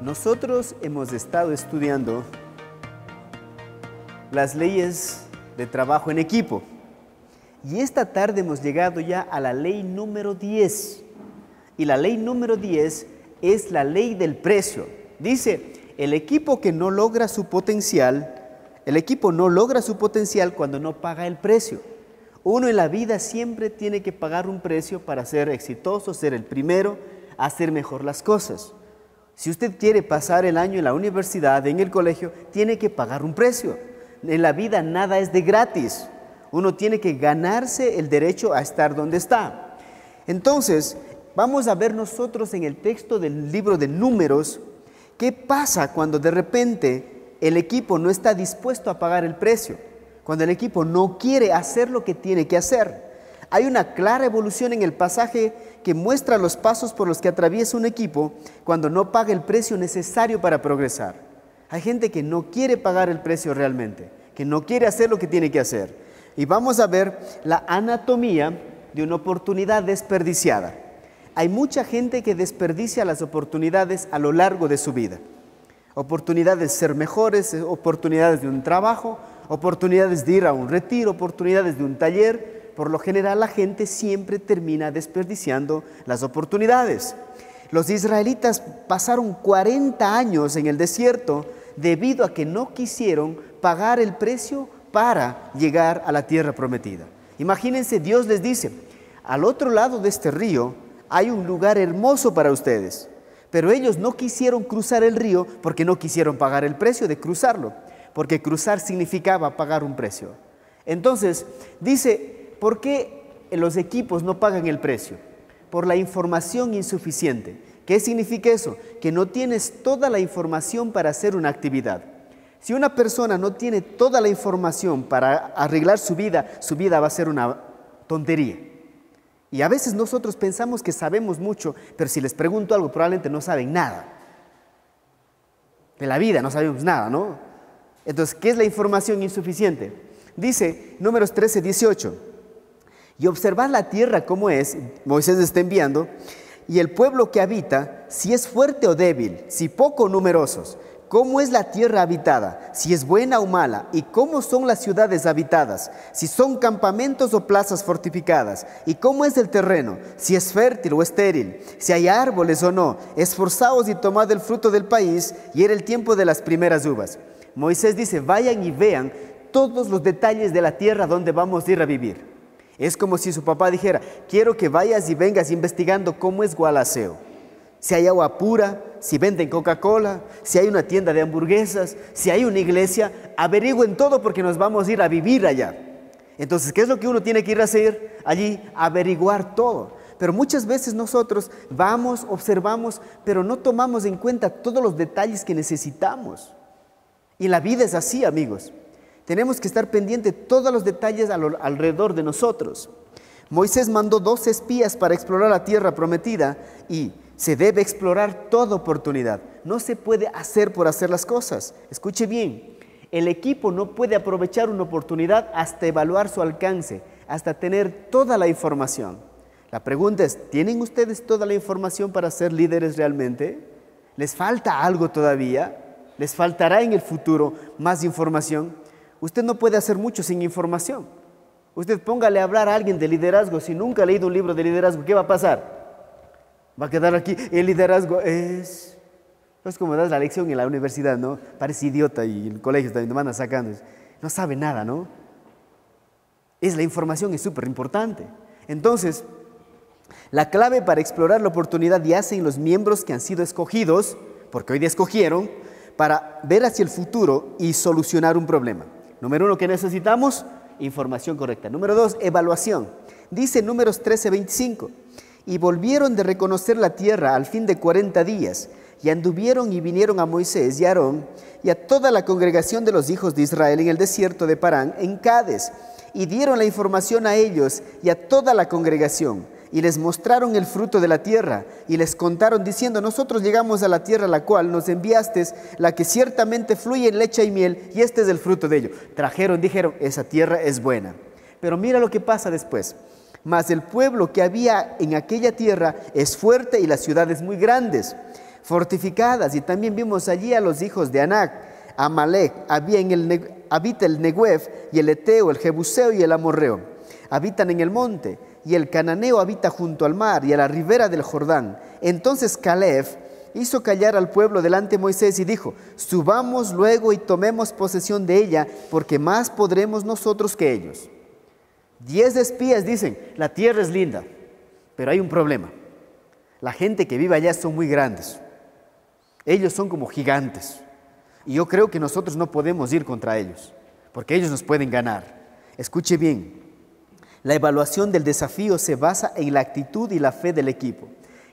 Nosotros hemos estado estudiando las leyes de trabajo en equipo y esta tarde hemos llegado ya a la ley número 10. Y la ley número 10 es la ley del precio. Dice, el equipo que no logra su potencial, el equipo no logra su potencial cuando no paga el precio. Uno en la vida siempre tiene que pagar un precio para ser exitoso, ser el primero, hacer mejor las cosas. Si usted quiere pasar el año en la universidad, en el colegio, tiene que pagar un precio. En la vida nada es de gratis. Uno tiene que ganarse el derecho a estar donde está. Entonces, vamos a ver nosotros en el texto del libro de números qué pasa cuando de repente el equipo no está dispuesto a pagar el precio, cuando el equipo no quiere hacer lo que tiene que hacer. Hay una clara evolución en el pasaje que muestra los pasos por los que atraviesa un equipo cuando no paga el precio necesario para progresar. Hay gente que no quiere pagar el precio realmente, que no quiere hacer lo que tiene que hacer. Y vamos a ver la anatomía de una oportunidad desperdiciada. Hay mucha gente que desperdicia las oportunidades a lo largo de su vida. Oportunidades de ser mejores, oportunidades de un trabajo, oportunidades de ir a un retiro, oportunidades de un taller, por lo general la gente siempre termina desperdiciando las oportunidades. Los israelitas pasaron 40 años en el desierto debido a que no quisieron pagar el precio para llegar a la tierra prometida. Imagínense, Dios les dice, al otro lado de este río hay un lugar hermoso para ustedes, pero ellos no quisieron cruzar el río porque no quisieron pagar el precio de cruzarlo, porque cruzar significaba pagar un precio. Entonces, dice, ¿Por qué los equipos no pagan el precio? Por la información insuficiente. ¿Qué significa eso? Que no tienes toda la información para hacer una actividad. Si una persona no tiene toda la información para arreglar su vida, su vida va a ser una tontería. Y a veces nosotros pensamos que sabemos mucho, pero si les pregunto algo, probablemente no saben nada. De la vida no sabemos nada, ¿no? Entonces, ¿qué es la información insuficiente? Dice números 13, 18 y observad la tierra como es, Moisés está enviando, y el pueblo que habita, si es fuerte o débil, si poco o numerosos, cómo es la tierra habitada, si es buena o mala, y cómo son las ciudades habitadas, si son campamentos o plazas fortificadas, y cómo es el terreno, si es fértil o estéril, si hay árboles o no, esforzaos y tomad el fruto del país, y era el tiempo de las primeras uvas. Moisés dice, vayan y vean todos los detalles de la tierra donde vamos a ir a vivir. Es como si su papá dijera, quiero que vayas y vengas investigando cómo es Gualaceo. Si hay agua pura, si venden Coca-Cola, si hay una tienda de hamburguesas, si hay una iglesia, averigüen todo porque nos vamos a ir a vivir allá. Entonces, ¿qué es lo que uno tiene que ir a hacer allí? Averiguar todo. Pero muchas veces nosotros vamos, observamos, pero no tomamos en cuenta todos los detalles que necesitamos. Y la vida es así, amigos. Tenemos que estar pendientes de todos los detalles alrededor de nosotros. Moisés mandó dos espías para explorar la tierra prometida y se debe explorar toda oportunidad. No se puede hacer por hacer las cosas. Escuche bien, el equipo no puede aprovechar una oportunidad hasta evaluar su alcance, hasta tener toda la información. La pregunta es, ¿tienen ustedes toda la información para ser líderes realmente? ¿Les falta algo todavía? ¿Les faltará en el futuro más información? Usted no puede hacer mucho sin información. Usted póngale a hablar a alguien de liderazgo. Si nunca ha leído un libro de liderazgo, ¿qué va a pasar? Va a quedar aquí, el liderazgo es... Es como das la lección en la universidad, ¿no? Parece idiota y el colegio también te mandan sacando. No sabe nada, ¿no? Es la información, es súper importante. Entonces, la clave para explorar la oportunidad yace en los miembros que han sido escogidos, porque hoy día escogieron, para ver hacia el futuro y solucionar un problema. Número uno, que necesitamos? Información correcta. Número dos, evaluación. Dice números 13, 25. Y volvieron de reconocer la tierra al fin de 40 días, y anduvieron y vinieron a Moisés y a Aarón y a toda la congregación de los hijos de Israel en el desierto de Parán, en Cades, y dieron la información a ellos y a toda la congregación y les mostraron el fruto de la tierra y les contaron diciendo, nosotros llegamos a la tierra a la cual nos enviaste, la que ciertamente fluye en leche y miel, y este es el fruto de ello. Trajeron, dijeron, esa tierra es buena. Pero mira lo que pasa después. Mas el pueblo que había en aquella tierra es fuerte y las ciudades muy grandes. fortificadas. Y también vimos allí a los hijos de Anac, Amalek, habita el Negev y el Eteo, el Jebuseo y el Amorreo. Habitan en el monte y el cananeo habita junto al mar y a la ribera del Jordán. Entonces Caleb hizo callar al pueblo delante de Moisés y dijo, subamos luego y tomemos posesión de ella, porque más podremos nosotros que ellos. Diez espías dicen, la tierra es linda, pero hay un problema. La gente que vive allá son muy grandes. Ellos son como gigantes. Y yo creo que nosotros no podemos ir contra ellos, porque ellos nos pueden ganar. Escuche bien, la evaluación del desafío se basa en la actitud y la fe del equipo.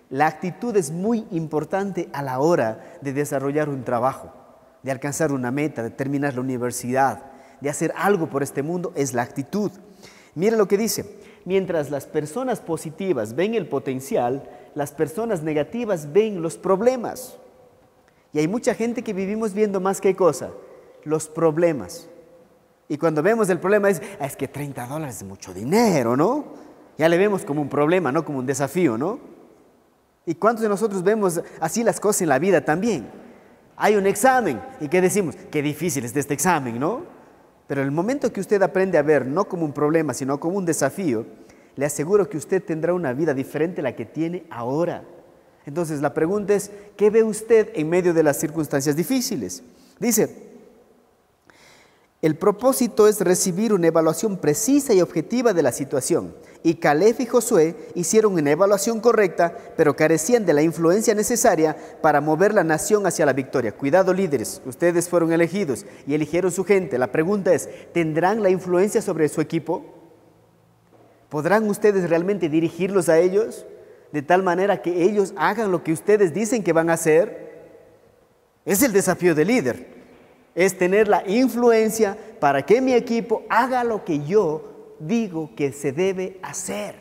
La actitud es muy importante a la hora de desarrollar un trabajo, de alcanzar una meta, de terminar la universidad, de hacer algo por este mundo, es la actitud. Mire lo que dice, mientras las personas positivas ven el potencial, las personas negativas ven los problemas. Y hay mucha gente que vivimos viendo más que cosa, los problemas. Y cuando vemos el problema es, ah, es que 30 dólares es mucho dinero, ¿no? Ya le vemos como un problema, no como un desafío, ¿no? ¿Y cuántos de nosotros vemos así las cosas en la vida también? Hay un examen y ¿qué decimos? Qué difícil es este examen, ¿no? Pero el momento que usted aprende a ver no como un problema, sino como un desafío, le aseguro que usted tendrá una vida diferente a la que tiene ahora. Entonces la pregunta es, ¿qué ve usted en medio de las circunstancias difíciles? Dice, el propósito es recibir una evaluación precisa y objetiva de la situación. Y Caleb y Josué hicieron una evaluación correcta, pero carecían de la influencia necesaria para mover la nación hacia la victoria. Cuidado líderes, ustedes fueron elegidos y eligieron su gente. La pregunta es, ¿tendrán la influencia sobre su equipo? ¿Podrán ustedes realmente dirigirlos a ellos de tal manera que ellos hagan lo que ustedes dicen que van a hacer? Es el desafío del líder es tener la influencia para que mi equipo haga lo que yo digo que se debe hacer.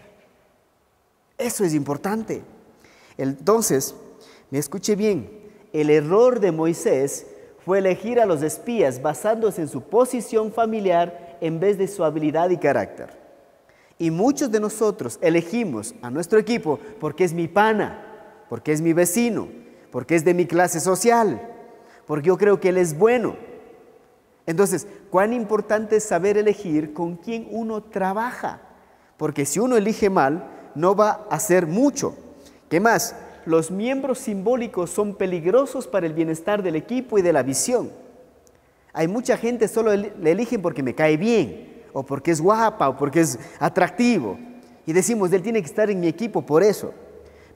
Eso es importante. Entonces, me escuche bien, el error de Moisés fue elegir a los espías basándose en su posición familiar en vez de su habilidad y carácter. Y muchos de nosotros elegimos a nuestro equipo porque es mi pana, porque es mi vecino, porque es de mi clase social, porque yo creo que Él es bueno. Entonces, cuán importante es saber elegir con quién uno trabaja, porque si uno elige mal, no va a hacer mucho. ¿Qué más? Los miembros simbólicos son peligrosos para el bienestar del equipo y de la visión. Hay mucha gente solo le eligen porque me cae bien, o porque es guapa, o porque es atractivo. Y decimos, él tiene que estar en mi equipo por eso.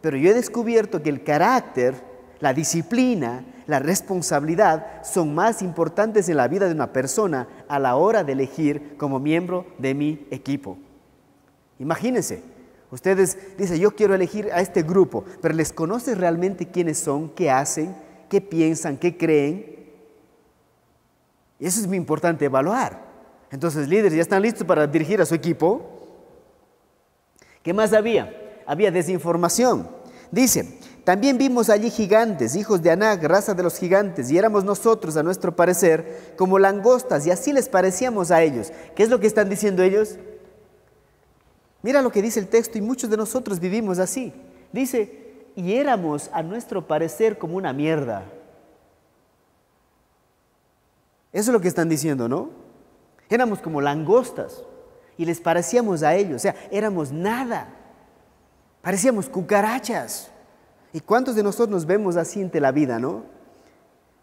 Pero yo he descubierto que el carácter, la disciplina, la responsabilidad son más importantes en la vida de una persona a la hora de elegir como miembro de mi equipo. Imagínense, ustedes dicen, yo quiero elegir a este grupo, pero ¿les conoce realmente quiénes son, qué hacen, qué piensan, qué creen? Eso es muy importante evaluar. Entonces, líderes, ¿ya están listos para dirigir a su equipo? ¿Qué más había? Había desinformación. Dice, también vimos allí gigantes, hijos de Anak, raza de los gigantes, y éramos nosotros, a nuestro parecer, como langostas, y así les parecíamos a ellos. ¿Qué es lo que están diciendo ellos? Mira lo que dice el texto, y muchos de nosotros vivimos así. Dice, y éramos a nuestro parecer como una mierda. Eso es lo que están diciendo, ¿no? Éramos como langostas y les parecíamos a ellos, o sea, éramos nada. Parecíamos cucarachas. ¿Y cuántos de nosotros nos vemos así en la vida, no?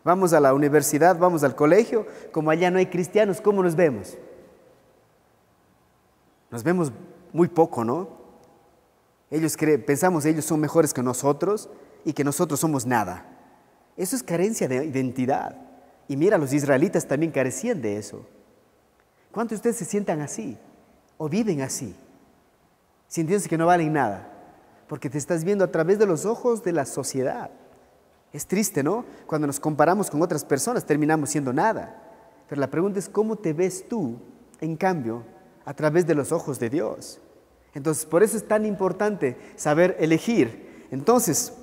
Vamos a la universidad, vamos al colegio, como allá no hay cristianos, ¿cómo nos vemos? Nos vemos muy poco, ¿no? Ellos creen, pensamos ellos son mejores que nosotros y que nosotros somos nada. Eso es carencia de identidad. Y mira, los israelitas también carecían de eso. ¿Cuántos de ustedes se sientan así o viven así, sintiéndose que no valen nada? Porque te estás viendo a través de los ojos de la sociedad. Es triste, ¿no? Cuando nos comparamos con otras personas terminamos siendo nada. Pero la pregunta es, ¿cómo te ves tú, en cambio, a través de los ojos de Dios? Entonces, por eso es tan importante saber elegir. Entonces,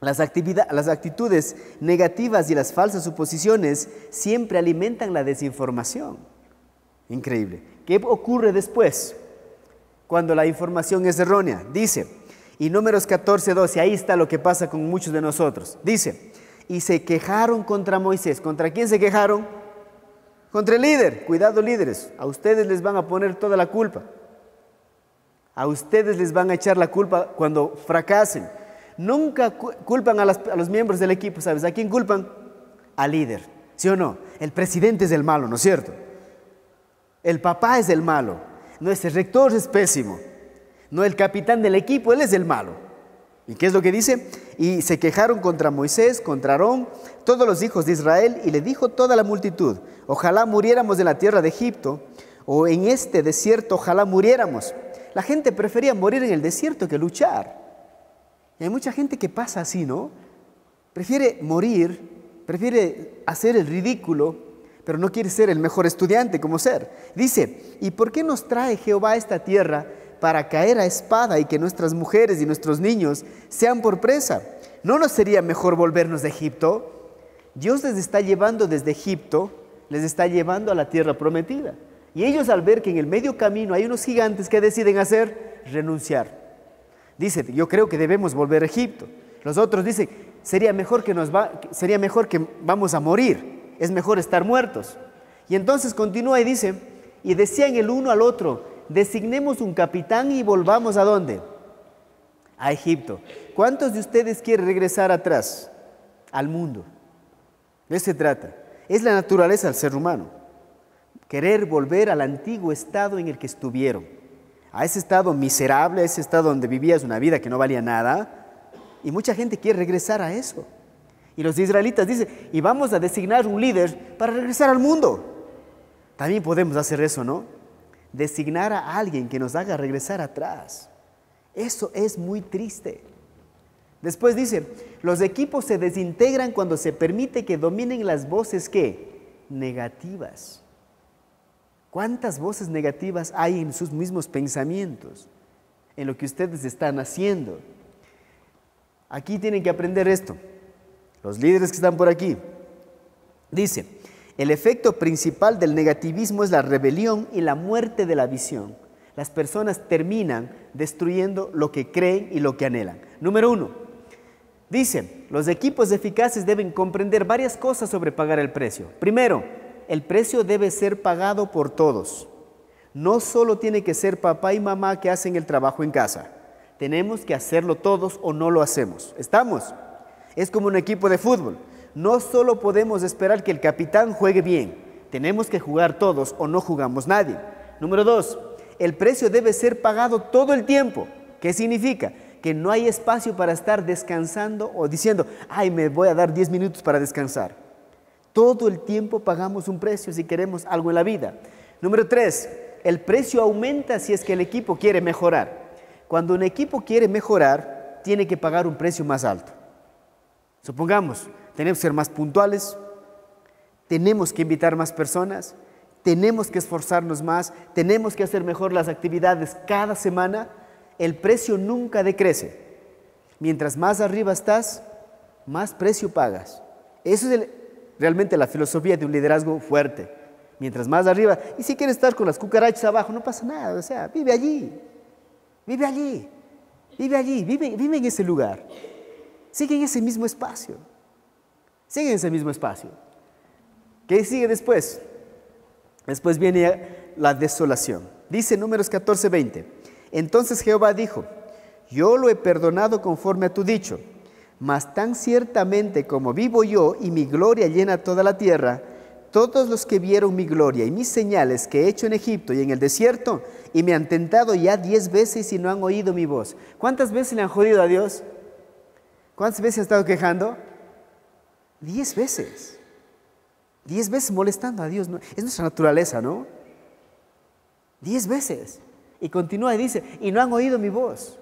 las, las actitudes negativas y las falsas suposiciones siempre alimentan la desinformación. Increíble. ¿Qué ocurre después cuando la información es errónea? Dice, Y números 14, 12, ahí está lo que pasa con muchos de nosotros. Dice, y se quejaron contra Moisés. ¿Contra quién se quejaron? Contra el líder. Cuidado líderes, a ustedes les van a poner toda la culpa. A ustedes les van a echar la culpa cuando fracasen. Nunca culpan a, los miembros del equipo, ¿sabes? ¿A quién culpan? Al líder. ¿Sí o no? El presidente es el malo, ¿no es cierto? El papá es el malo. No es el rector es pésimo. No el capitán del equipo, él es el malo. ¿Y qué es lo que dice? Y se quejaron contra Moisés, contra Aarón, todos los hijos de Israel, y le dijo toda la multitud, ojalá muriéramos en la tierra de Egipto, o en este desierto, ojalá muriéramos. La gente prefería morir en el desierto que luchar. Y hay mucha gente que pasa así, ¿no? Prefiere morir prefiere hacer el ridículo, pero no quiere ser el mejor estudiante como ser. Dice, ¿y por qué nos trae Jehová a esta tierra para caer a espada y que nuestras mujeres y nuestros niños sean por presa? ¿No nos sería mejor volvernos de Egipto? Dios les está llevando desde Egipto, les está llevando a la tierra prometida. Y ellos al ver que en el medio camino hay unos gigantes que deciden hacer, renunciar. Dice, yo creo que debemos volver a Egipto. Los otros dicen, sería mejor que nos va, sería mejor que vamos a morir, es mejor estar muertos. Y entonces continúa y dice, y decían el uno al otro, designemos un capitán y volvamos a dónde? A Egipto. ¿Cuántos de ustedes quieren regresar atrás al mundo? De eso se trata. Es la naturaleza del ser humano. Querer volver al antiguo estado en el que estuvieron. A ese estado miserable, a ese estado donde vivías una vida que no valía nada, y mucha gente quiere regresar a eso. Y los israelitas dicen, y vamos a designar un líder para regresar al mundo. También podemos hacer eso, ¿no? Designar a alguien que nos haga regresar atrás. Eso es muy triste. Después dice, los equipos se desintegran cuando se permite que dominen las voces que negativas. ¿Cuántas voces negativas hay en sus mismos pensamientos? En lo que ustedes están haciendo. Aquí tienen que aprender esto. Los líderes que están por aquí. Dice, el efecto principal del negativismo es la rebelión y la muerte de la visión. Las personas terminan destruyendo lo que creen y lo que anhelan. Número uno, dice, los equipos eficaces deben comprender varias cosas sobre pagar el precio. Primero, el precio debe ser pagado por todos. No solo tiene que ser papá y mamá que hacen el trabajo en casa. Tenemos que hacerlo todos o no lo hacemos. ¿Estamos? Es como un equipo de fútbol. No solo podemos esperar que el capitán juegue bien, tenemos que jugar todos o no jugamos nadie. Número dos, el precio debe ser pagado todo el tiempo. ¿Qué significa? Que no hay espacio para estar descansando o diciendo, ay, me voy a dar 10 minutos para descansar. Todo el tiempo pagamos un precio si queremos algo en la vida. Número tres, el precio aumenta si es que el equipo quiere mejorar. Cuando un equipo quiere mejorar, tiene que pagar un precio más alto. Supongamos, tenemos que ser más puntuales, tenemos que invitar más personas, tenemos que esforzarnos más, tenemos que hacer mejor las actividades cada semana, el precio nunca decrece. Mientras más arriba estás, más precio pagas. Eso es realmente la filosofía de un liderazgo fuerte. Mientras más arriba, y si quieres estar con las cucarachas abajo, no pasa nada, o sea, vive allí, Vive allí, vive allí, vive, vive en ese lugar. Sigue en ese mismo espacio. Sigue en ese mismo espacio. ¿Qué sigue después? Después viene la desolación. Dice números 14, 20. Entonces Jehová dijo, yo lo he perdonado conforme a tu dicho, mas tan ciertamente como vivo yo y mi gloria llena toda la tierra, todos los que vieron mi gloria y mis señales que he hecho en Egipto y en el desierto, y me han tentado ya diez veces y no han oído mi voz. ¿Cuántas veces le han jodido a Dios? ¿Cuántas veces ha estado quejando? Diez veces. Diez veces molestando a Dios. Es nuestra naturaleza, ¿no? Diez veces. Y continúa y dice, y no han oído mi voz.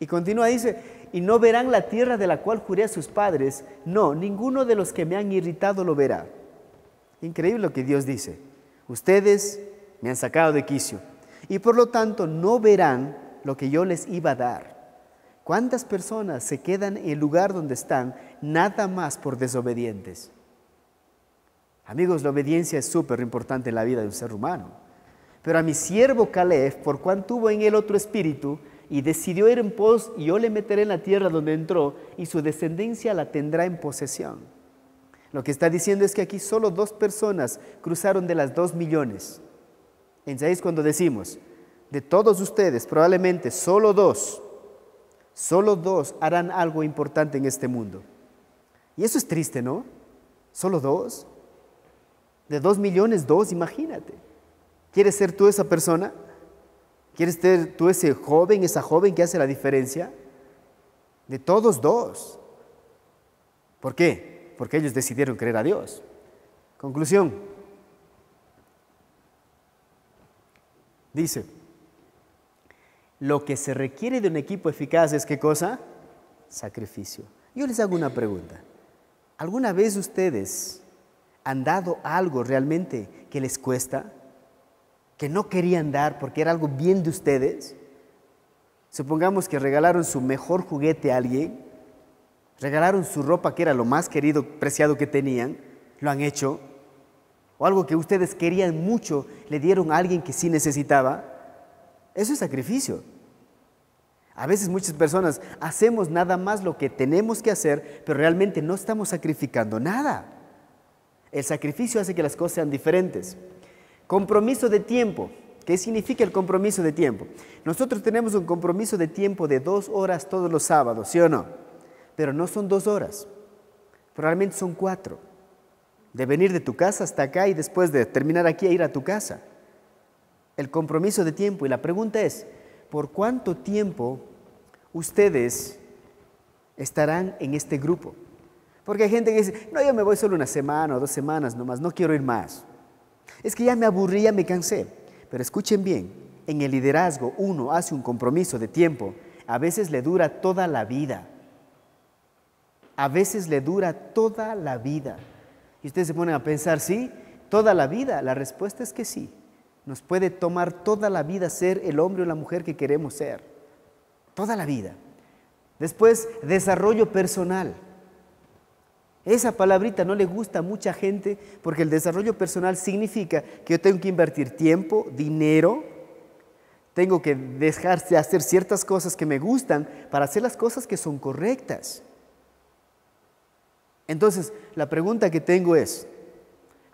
Y continúa y dice, y no verán la tierra de la cual juré a sus padres. No, ninguno de los que me han irritado lo verá. Increíble lo que Dios dice. Ustedes me han sacado de quicio y por lo tanto no verán lo que yo les iba a dar. ¿Cuántas personas se quedan en el lugar donde están nada más por desobedientes? Amigos, la obediencia es súper importante en la vida de un ser humano. Pero a mi siervo Caleb, por cuanto tuvo en él otro espíritu, y decidió ir en pos y yo le meteré en la tierra donde entró y su descendencia la tendrá en posesión. Lo que está diciendo es que aquí solo dos personas cruzaron de las dos millones. ¿Entendéis cuando decimos, de todos ustedes, probablemente solo dos, solo dos harán algo importante en este mundo? Y eso es triste, ¿no? Solo dos. De dos millones, dos, imagínate. ¿Quieres ser tú esa persona? ¿Quieres ser tú ese joven, esa joven que hace la diferencia? De todos dos. ¿Por qué? Porque ellos decidieron creer a Dios. Conclusión. Dice, lo que se requiere de un equipo eficaz es qué cosa? Sacrificio. Yo les hago una pregunta. ¿Alguna vez ustedes han dado algo realmente que les cuesta? que no querían dar porque era algo bien de ustedes, supongamos que regalaron su mejor juguete a alguien, regalaron su ropa que era lo más querido, preciado que tenían, lo han hecho, o algo que ustedes querían mucho, le dieron a alguien que sí necesitaba, eso es sacrificio. A veces muchas personas hacemos nada más lo que tenemos que hacer, pero realmente no estamos sacrificando nada. El sacrificio hace que las cosas sean diferentes. Compromiso de tiempo. ¿Qué significa el compromiso de tiempo? Nosotros tenemos un compromiso de tiempo de dos horas todos los sábados, ¿sí o no? Pero no son dos horas, probablemente son cuatro. De venir de tu casa hasta acá y después de terminar aquí a ir a tu casa. El compromiso de tiempo. Y la pregunta es, ¿por cuánto tiempo ustedes estarán en este grupo? Porque hay gente que dice, no, yo me voy solo una semana o dos semanas nomás, no quiero ir más. Es que ya me aburrí, ya me cansé. Pero escuchen bien, en el liderazgo uno hace un compromiso de tiempo. A veces le dura toda la vida. A veces le dura toda la vida. Y ustedes se ponen a pensar, ¿sí? ¿Toda la vida? La respuesta es que sí. Nos puede tomar toda la vida ser el hombre o la mujer que queremos ser. Toda la vida. Después, desarrollo personal. Esa palabrita no le gusta a mucha gente porque el desarrollo personal significa que yo tengo que invertir tiempo, dinero, tengo que dejar de hacer ciertas cosas que me gustan para hacer las cosas que son correctas. Entonces, la pregunta que tengo es,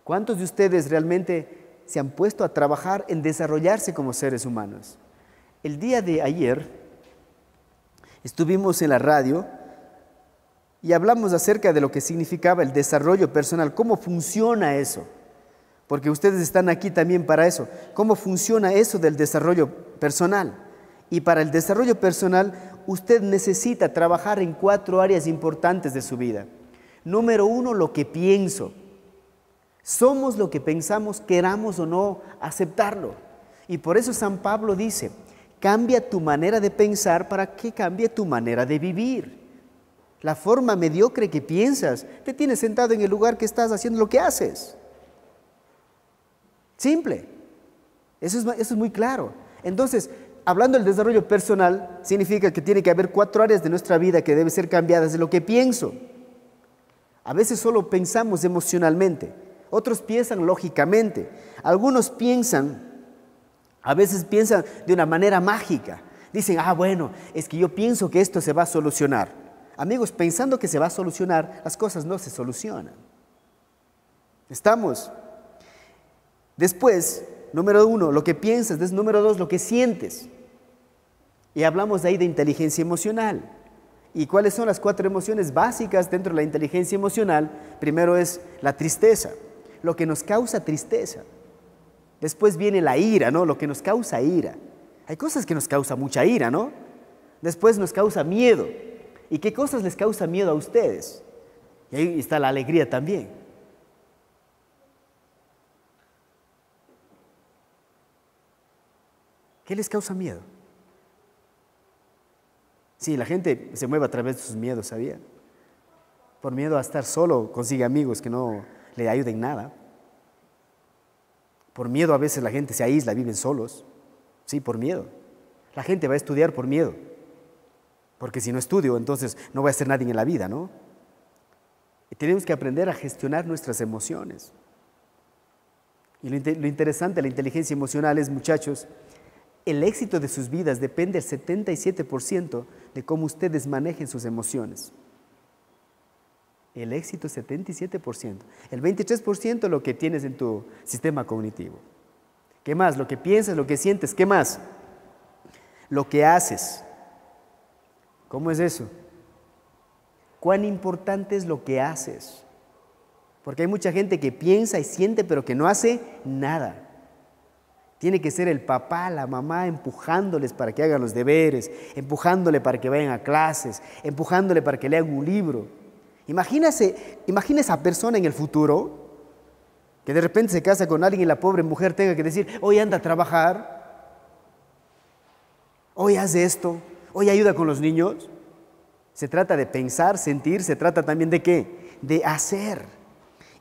¿cuántos de ustedes realmente se han puesto a trabajar en desarrollarse como seres humanos? El día de ayer estuvimos en la radio y hablamos acerca de lo que significaba el desarrollo personal, cómo funciona eso, porque ustedes están aquí también para eso, cómo funciona eso del desarrollo personal. Y para el desarrollo personal, usted necesita trabajar en cuatro áreas importantes de su vida. Número uno, lo que pienso. Somos lo que pensamos, queramos o no aceptarlo. Y por eso San Pablo dice, cambia tu manera de pensar para que cambie tu manera de vivir la forma mediocre que piensas, te tienes sentado en el lugar que estás haciendo lo que haces. Simple. Eso es, eso es muy claro. Entonces, hablando del desarrollo personal, significa que tiene que haber cuatro áreas de nuestra vida que deben ser cambiadas de lo que pienso. A veces solo pensamos emocionalmente, otros piensan lógicamente, algunos piensan, a veces piensan de una manera mágica. Dicen, ah, bueno, es que yo pienso que esto se va a solucionar. Amigos, pensando que se va a solucionar, las cosas no se solucionan. ¿Estamos? Después, número uno, lo que piensas. Después, número dos, lo que sientes. Y hablamos de ahí de inteligencia emocional. ¿Y cuáles son las cuatro emociones básicas dentro de la inteligencia emocional? Primero es la tristeza, lo que nos causa tristeza. Después viene la ira, ¿no? Lo que nos causa ira. Hay cosas que nos causa mucha ira, ¿no? Después nos causa miedo. ¿Y qué cosas les causa miedo a ustedes? Y ahí está la alegría también. ¿Qué les causa miedo? Sí, la gente se mueve a través de sus miedos, ¿sabía? Por miedo a estar solo, consigue amigos que no le ayuden nada. Por miedo a veces la gente se aísla, viven solos. Sí, por miedo. La gente va a estudiar por miedo. Porque si no estudio, entonces no voy a ser nadie en la vida, ¿no? Y tenemos que aprender a gestionar nuestras emociones. Y lo, interesante de la inteligencia emocional es, muchachos, El éxito de sus vidas depende el 77% de cómo ustedes manejen sus emociones. El éxito es 77%. El 23% lo que tienes en tu sistema cognitivo. ¿Qué más? Lo que piensas, lo que sientes. ¿Qué más? Lo que haces. ¿Cómo es eso? ¿Cuán importante es lo que haces? Porque hay mucha gente que piensa y siente pero que no hace nada. Tiene que ser el papá, la mamá empujándoles para que hagan los deberes, empujándole para que vayan a clases, empujándole para que lean un libro. Imagínese, imagina esa persona en el futuro que de repente se casa con alguien y la pobre mujer tenga que decir, hoy anda a trabajar, hoy haz esto, hoy ayuda con los niños. Se trata de pensar, sentir, se trata también de qué? De hacer.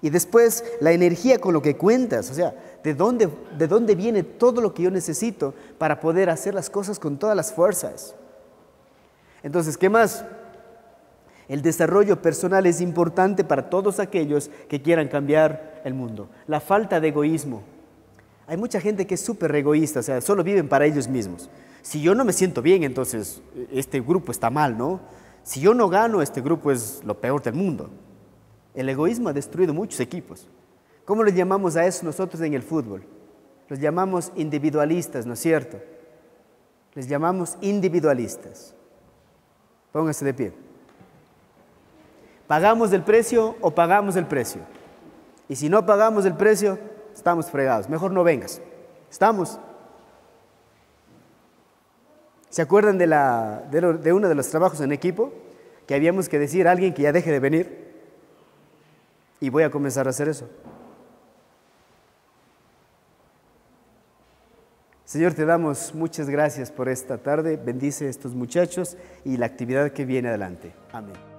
Y después la energía con lo que cuentas, o sea, ¿de dónde, de dónde viene todo lo que yo necesito para poder hacer las cosas con todas las fuerzas. Entonces, ¿qué más? El desarrollo personal es importante para todos aquellos que quieran cambiar el mundo. La falta de egoísmo. Hay mucha gente que es súper egoísta, o sea, solo viven para ellos mismos. Si yo no me siento bien, entonces este grupo está mal, ¿no? Si yo no gano, este grupo es lo peor del mundo. El egoísmo ha destruido muchos equipos. ¿Cómo les llamamos a eso nosotros en el fútbol? Los llamamos individualistas, ¿no es cierto? Les llamamos individualistas. Pónganse de pie. ¿Pagamos el precio o pagamos el precio? Y si no pagamos el precio, estamos fregados. Mejor no vengas. ¿Estamos? ¿Se acuerdan de, la, de, de uno de los trabajos en equipo? Que habíamos que decir a alguien que ya deje de venir. Y voy a comenzar a hacer eso. Señor, te damos muchas gracias por esta tarde. Bendice a estos muchachos y la actividad que viene adelante. Amén.